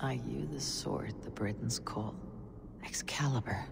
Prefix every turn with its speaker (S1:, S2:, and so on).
S1: Are you the sword the Britons call Excalibur?